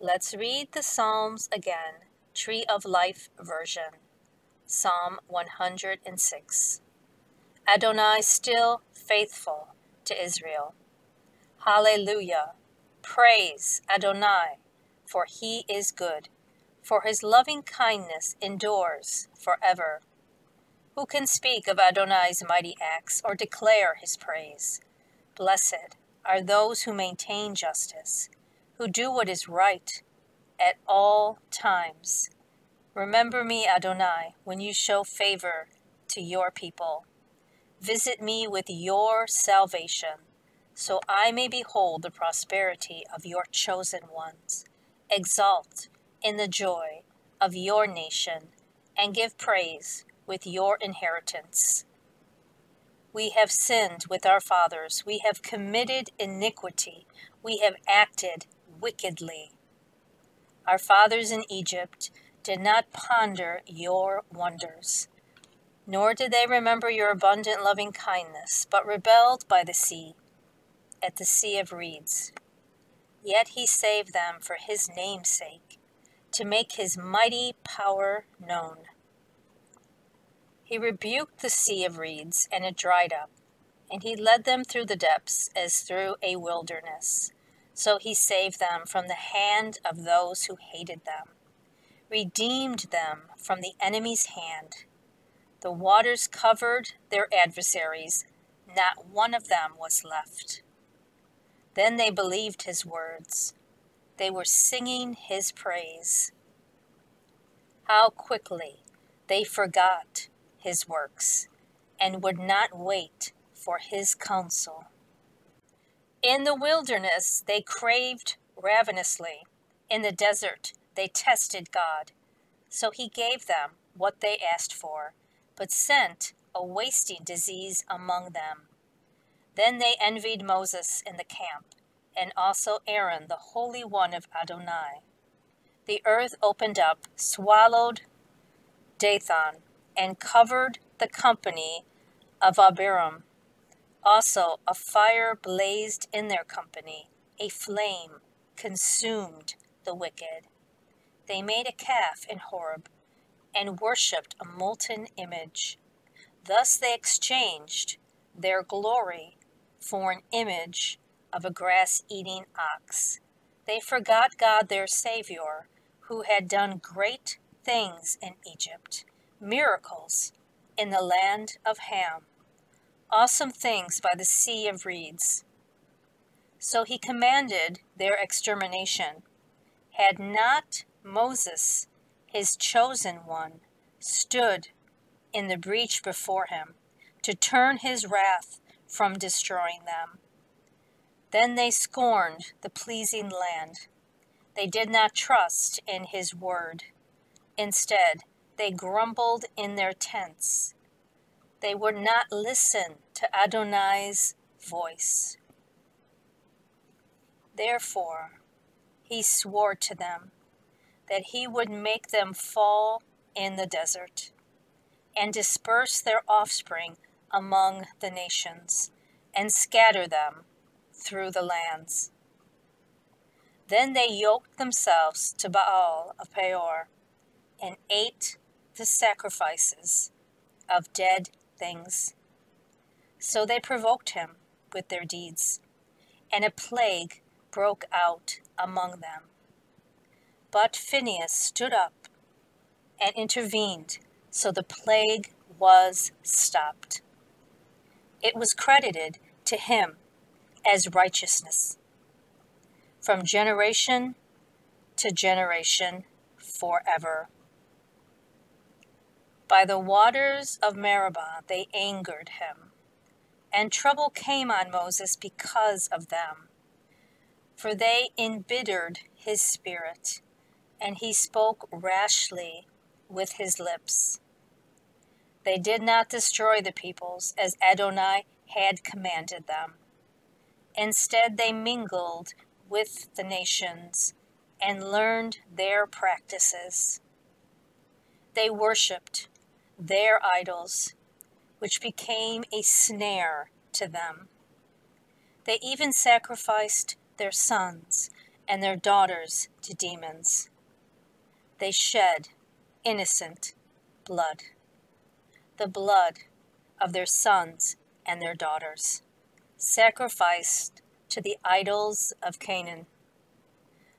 Let's read the Psalms again. Tree of Life version. Psalm 106. Adonai still faithful to Israel. Hallelujah. Praise Adonai, for he is good, for his loving kindness endures forever. Who can speak of Adonai's mighty acts or declare his praise? Blessed are those who maintain justice, who do what is right at all times. Remember me, Adonai, when you show favor to your people. Visit me with your salvation, so I may behold the prosperity of your chosen ones. Exalt in the joy of your nation, and give praise with your inheritance. We have sinned with our fathers. We have committed iniquity. We have acted wickedly. Our fathers in Egypt did not ponder your wonders, nor did they remember your abundant loving kindness, but rebelled by the sea, at the sea of reeds. Yet he saved them for his name's sake, to make his mighty power known. He rebuked the sea of reeds, and it dried up, and he led them through the depths as through a wilderness. So he saved them from the hand of those who hated them, redeemed them from the enemy's hand. The waters covered their adversaries, not one of them was left. Then they believed his words. They were singing his praise. How quickly they forgot his works and would not wait for his counsel. In the wilderness they craved ravenously. In the desert they tested God. So he gave them what they asked for, but sent a wasting disease among them. Then they envied Moses in the camp, and also Aaron, the Holy One of Adonai. The earth opened up, swallowed Dathan, and covered the company of Abiram. Also, a fire blazed in their company, a flame consumed the wicked. They made a calf in Horeb and worshipped a molten image. Thus they exchanged their glory for an image of a grass eating ox. They forgot God their Savior, who had done great things in Egypt miracles in the land of Ham, awesome things by the sea of reeds. So he commanded their extermination. Had not Moses, his chosen one, stood in the breach before him to turn his wrath from destroying them. Then they scorned the pleasing land. They did not trust in his word. Instead, they grumbled in their tents. They would not listen to Adonai's voice. Therefore, he swore to them that he would make them fall in the desert and disperse their offspring among the nations and scatter them through the lands. Then they yoked themselves to Baal of Peor and ate the sacrifices of dead things. So they provoked him with their deeds, and a plague broke out among them. But Phinehas stood up and intervened, so the plague was stopped. It was credited to him as righteousness from generation to generation forever. By the waters of Meribah they angered him, and trouble came on Moses because of them. For they embittered his spirit, and he spoke rashly with his lips. They did not destroy the peoples as Adonai had commanded them. Instead, they mingled with the nations and learned their practices. They worshipped their idols, which became a snare to them. They even sacrificed their sons and their daughters to demons. They shed innocent blood, the blood of their sons and their daughters, sacrificed to the idols of Canaan.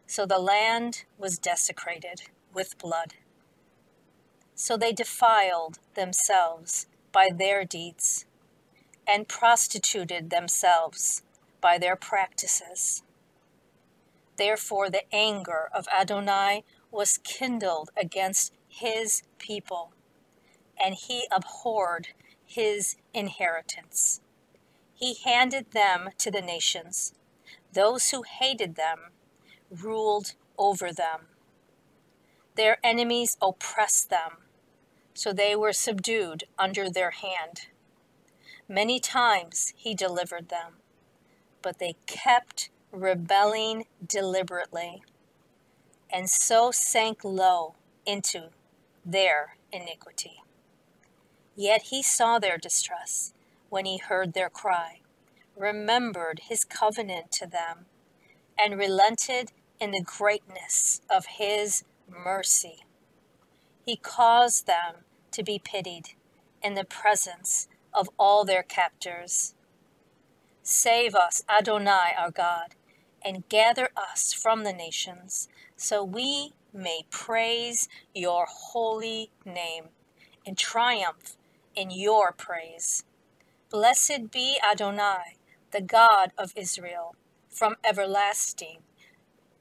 So the land was desecrated with blood. So they defiled themselves by their deeds and prostituted themselves by their practices. Therefore, the anger of Adonai was kindled against his people, and he abhorred his inheritance. He handed them to the nations. Those who hated them ruled over them. Their enemies oppressed them, so they were subdued under their hand. Many times he delivered them, but they kept rebelling deliberately, and so sank low into their iniquity. Yet he saw their distress when he heard their cry, remembered his covenant to them, and relented in the greatness of his mercy. He caused them to be pitied in the presence of all their captors. Save us, Adonai our God, and gather us from the nations, so we may praise your holy name and triumph in your praise. Blessed be Adonai, the God of Israel, from everlasting,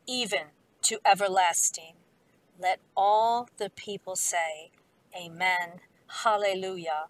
even to everlasting. Let all the people say, Amen. Hallelujah.